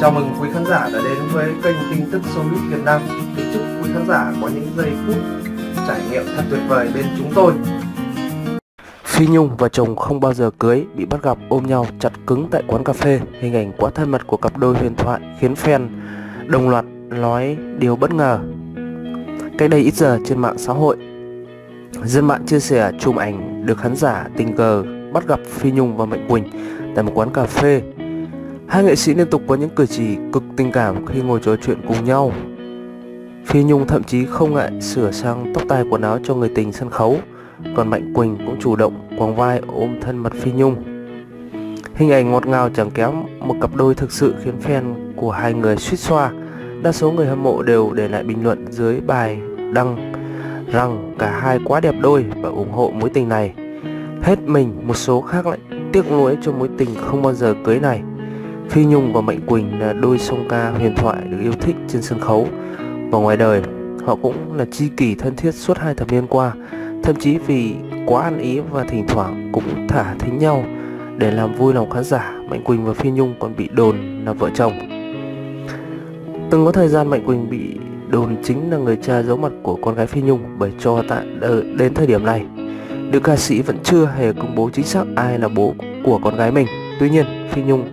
Chào mừng quý khán giả đã đến với kênh tin tức showbiz Việt Nam. Kính chúc quý khán giả có những giây phút trải nghiệm thật tuyệt vời bên chúng tôi. Phi Nhung và chồng không bao giờ cưới bị bắt gặp ôm nhau chặt cứng tại quán cà phê. Hình ảnh quá thân mật của cặp đôi huyền thoại khiến fan đồng loạt nói điều bất ngờ. Cách đây ít giờ trên mạng xã hội, dân mạng chia sẻ chụp ảnh được khán giả tình cờ bắt gặp Phi Nhung và Mạnh Quỳnh tại một quán cà phê. Hai nghệ sĩ liên tục có những cử chỉ cực tình cảm khi ngồi trò chuyện cùng nhau. Phi Nhung thậm chí không ngại sửa sang tóc tai quần áo cho người tình sân khấu, còn Mạnh Quỳnh cũng chủ động quàng vai ôm thân mật Phi Nhung. Hình ảnh ngọt ngào chẳng kém một cặp đôi thực sự khiến fan của hai người suýt xoa. Đa số người hâm mộ đều để lại bình luận dưới bài đăng rằng cả hai quá đẹp đôi và ủng hộ mối tình này. Hết mình, một số khác lại tiếc nuối cho mối tình không bao giờ cưới này. Phi Nhung và Mạnh Quỳnh là đôi song ca huyền thoại được yêu thích trên sân khấu và ngoài đời. Họ cũng là tri kỷ thân thiết suốt hai thập niên qua, thậm chí vì quá ăn ý và thỉnh thoảng cũng thả thính nhau để làm vui lòng khán giả. Mạnh Quỳnh và Phi Nhung còn bị đồn là vợ chồng. Từng có thời gian Mạnh Quỳnh bị đồn chính là người cha giấu mặt của con gái Phi Nhung bởi cho tại đến thời điểm này nữ ca sĩ vẫn chưa hề công bố chính xác ai là bố của con gái mình. Tuy nhiên, Phi Nhung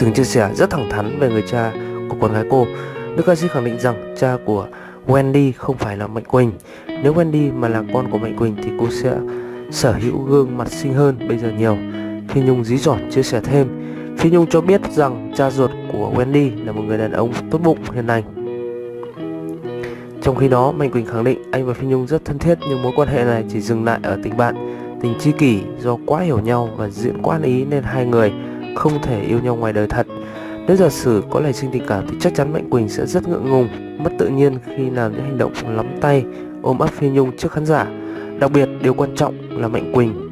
từng chia sẻ rất thẳng thắn về người cha của con gái cô. Nữ ca sĩ khẳng định rằng cha của Wendy không phải là Mạnh Quỳnh. Nếu Wendy mà là con của Mạnh Quỳnh thì cô sẽ sở hữu gương mặt xinh hơn bây giờ nhiều. Phi Nhung dí dỏm chia sẻ thêm. Phi Nhung cho biết rằng cha ruột của Wendy là một người đàn ông tốt bụng hiền lành. Trong khi đó, Mạnh Quỳnh khẳng định anh và Phi Nhung rất thân thiết nhưng mối quan hệ này chỉ dừng lại ở tình bạn, tình tri kỷ do quá hiểu nhau và diễn quan ý nên hai người không thể yêu nhau ngoài đời thật. Nếu giả sử có lời sinh tình cảm thì chắc chắn Mạnh Quỳnh sẽ rất ngượng ngùng, mất tự nhiên khi làm những hành động lắm tay, ôm ấp Phi Nhung trước khán giả. Đặc biệt, điều quan trọng là Mạnh Quỳnh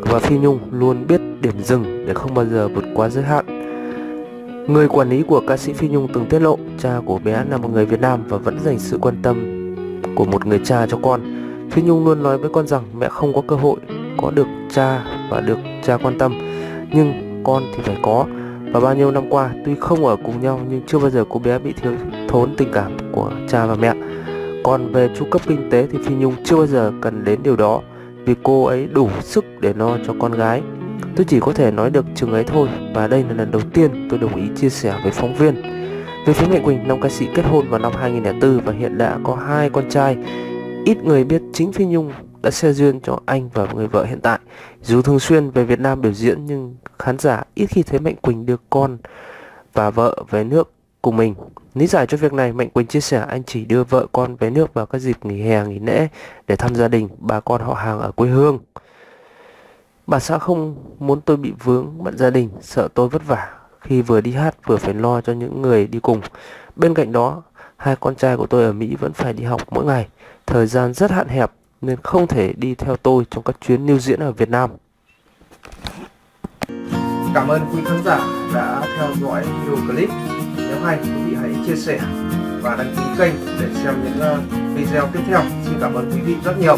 và Phi Nhung luôn biết điểm dừng để không bao giờ vượt quá giới hạn. Người quản lý của ca sĩ Phi Nhung từng tiết lộ cha của bé là một người Việt Nam và vẫn dành sự quan tâm của một người cha cho con. Phi Nhung luôn nói với con rằng mẹ không có cơ hội có được cha và được cha quan tâm, nhưng con thì phải có. Và bao nhiêu năm qua tuy không ở cùng nhau nhưng chưa bao giờ cô bé bị thiếu thốn tình cảm của cha và mẹ. Còn về chu cấp kinh tế thì Phi Nhung chưa bao giờ cần đến điều đó vì cô ấy đủ sức để lo cho con gái. Tôi chỉ có thể nói được chừng ấy thôi và đây là lần đầu tiên tôi đồng ý chia sẻ với phóng viên. Về phía Mạnh Quỳnh, nam ca sĩ kết hôn vào năm 2004 và hiện đã có hai con trai. Ít người biết chính Phi Nhung đã xe duyên cho anh và người vợ hiện tại. Dù thường xuyên về Việt Nam biểu diễn nhưng khán giả ít khi thấy Mạnh Quỳnh đưa con và vợ về nước cùng mình. Lý giải cho việc này, Mạnh Quỳnh chia sẻ anh chỉ đưa vợ con về nước vào các dịp nghỉ hè, nghỉ lễ để thăm gia đình, bà con họ hàng ở quê hương. Bà xã không muốn tôi bị vướng bận gia đình, sợ tôi vất vả khi vừa đi hát vừa phải lo cho những người đi cùng. Bên cạnh đó, hai con trai của tôi ở Mỹ vẫn phải đi học mỗi ngày. Thời gian rất hạn hẹp nên không thể đi theo tôi trong các chuyến lưu diễn ở Việt Nam. Cảm ơn quý khán giả đã theo dõi video clip. Nếu hay, quý vị hãy chia sẻ và đăng ký kênh để xem những ờ, video tiếp theo. Xin cảm ơn quý vị rất nhiều.